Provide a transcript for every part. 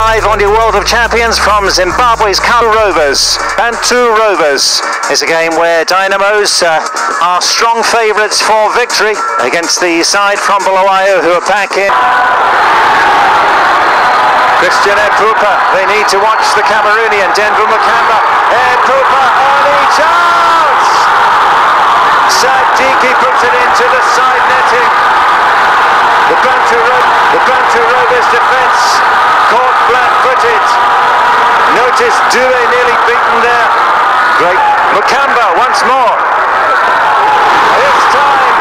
Live on your World of Champions from Zimbabwe's Kalu Rovers. Bantu Rovers is a game where Dynamos uh, are strong favourites for victory against the side from Bulawayo who are back in. Christian Epoupa, they need to watch the Cameroonian, Denver Mukamba. Epoupa, early chance! Sadiki puts it into the side netting. The Bantu, the Bantu Rovers defence caught flat-footed. Notice Due nearly beaten there. Great. Mukamba once more. This time,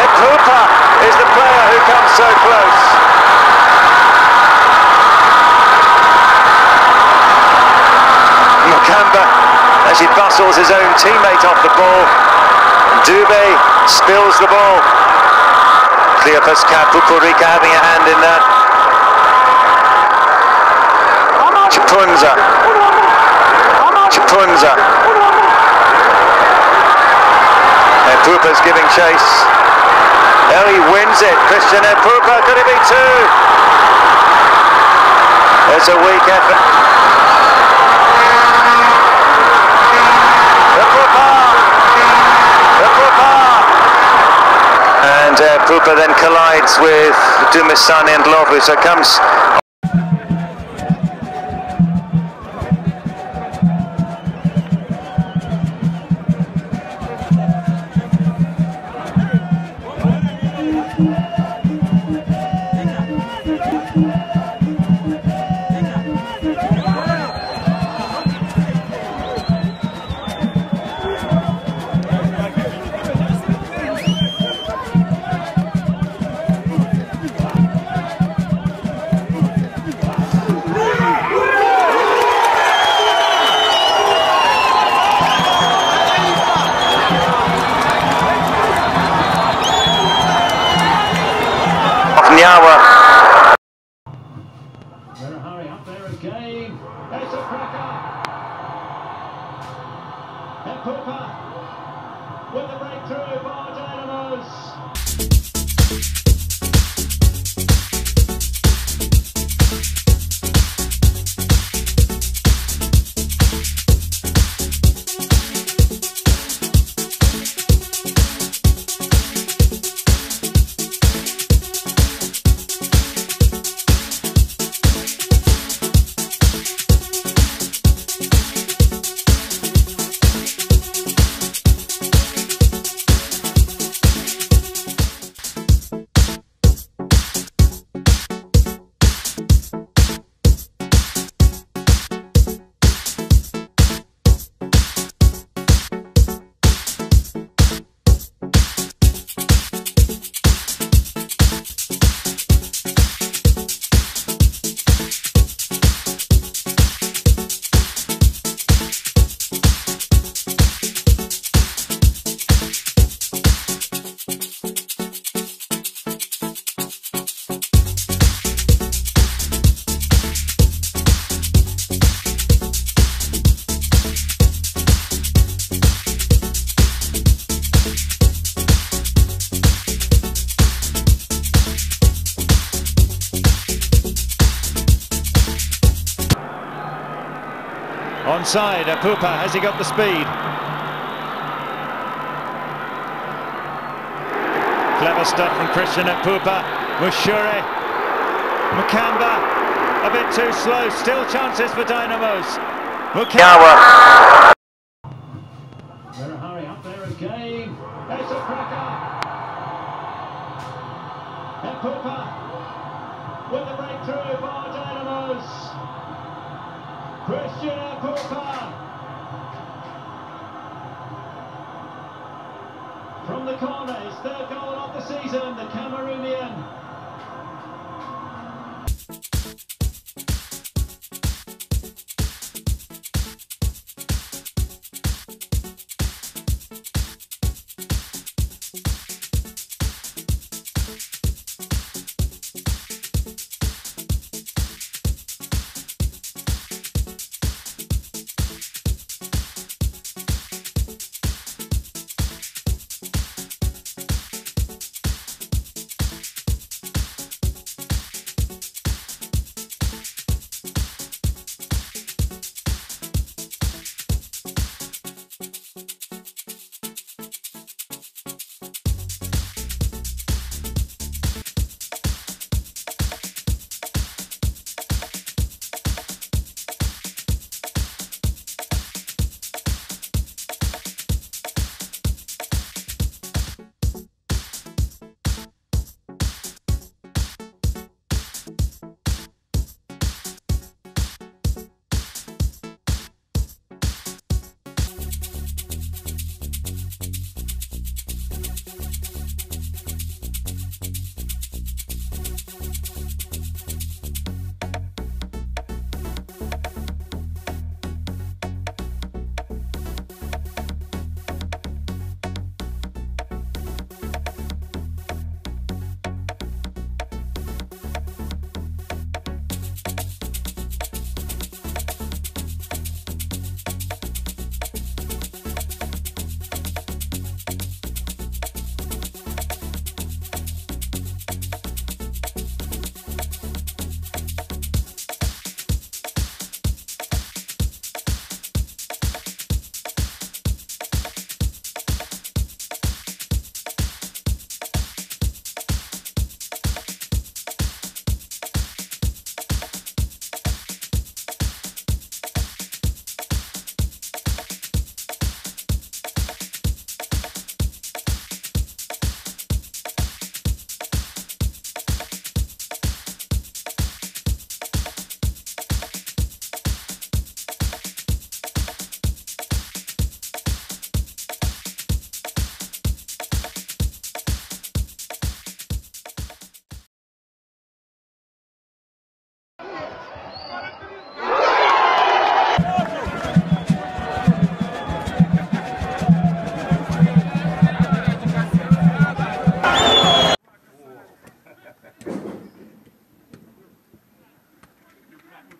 Epoupa is the player who comes so close. Mukamba, as he bustles his own teammate off the ball. Dube spills the ball. Cleopas Kapukurika having a hand in that. Chipunza. Chipunza. Epoupa's giving chase. He wins it. Christian Epupa, could it be two? It's a weak effort. Pupa then collides with Dumisani Ndlovu, so comes Onside, Epoupa, has he got the speed? Clever stuff from Christian Epoupa. Mushure. Mukamba, a bit too slow. Still chances for Dynamos. Mukamba. Nyawa. Better hurry up there again. It's a cracker. And Christian Epoupa. From the corner, his third goal of the season, the Cameroonian.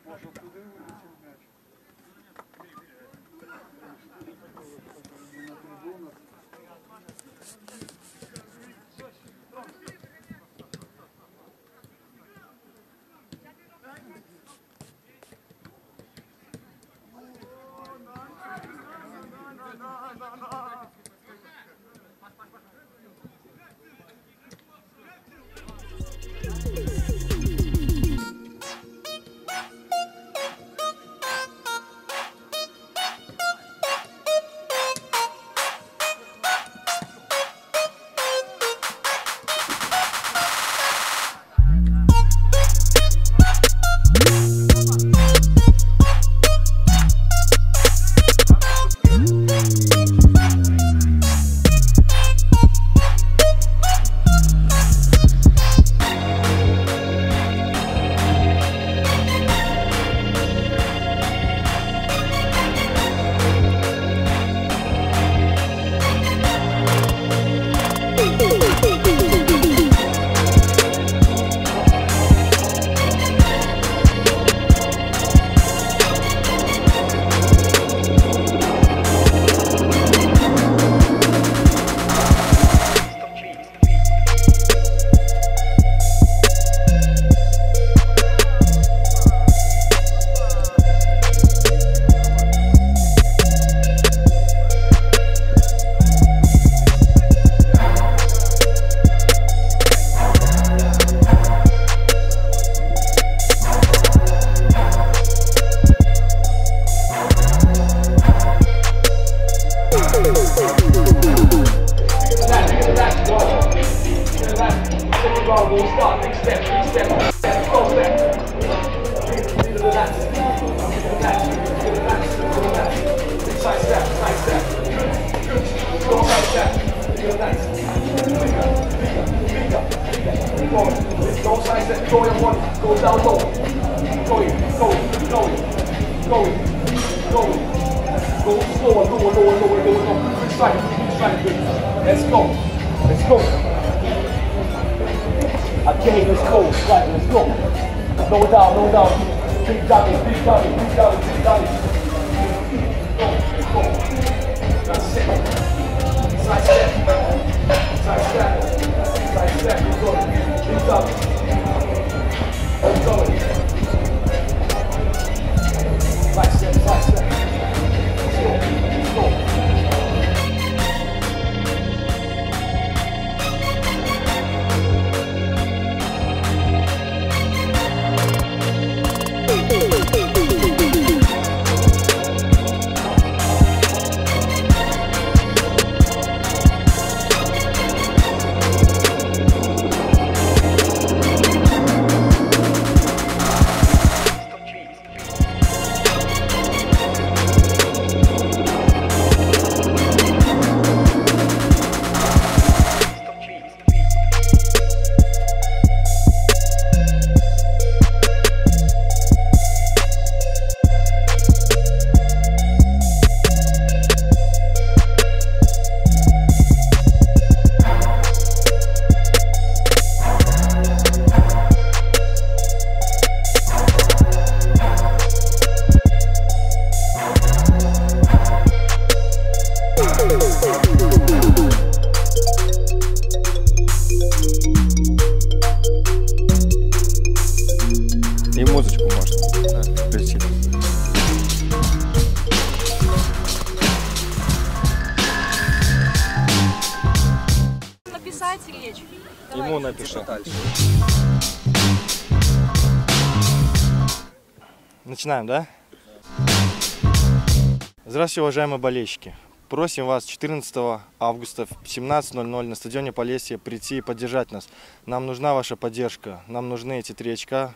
Может, туда вылетим? Let's go. Let's go. Let's go. Right, let's go. No down, no down. Big dummy, big dummy, big dummy, big dummy. Go, go. That's it. Side step. Side step. Side step. Let's go. Big dummy. Ему напишу. Начинаем, да? Здравствуйте, уважаемые болельщики. Просим вас 14 августа в 17.00 на стадионе Полесье прийти и поддержать нас. Нам нужна ваша поддержка, нам нужны эти три очка.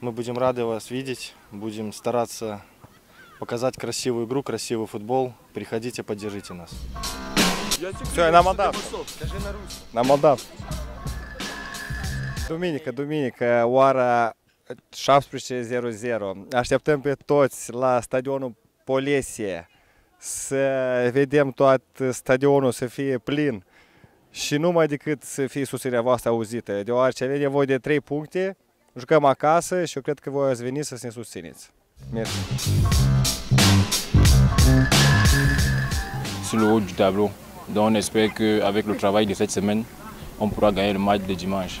Мы будем рады вас видеть, будем стараться показать красивую игру, красивый футбол. Приходите, поддержите нас. Все, на Молдав. Na Moldav. Duminică, duminică, ora 17.00. Așteptăm pe toți la stadionul Polesie să vedem tot stadionul să fie plin și numai decât să fie susținerea voastră auzită, deoarece avem nevoie de 3 puncte, jucăm acasă și eu cred că voi ați veni să ne susțineți. Mersi. sur le haut du tableau. Donc on espère qu'avec le travail de cette semaine, on pourra gagner le match de dimanche.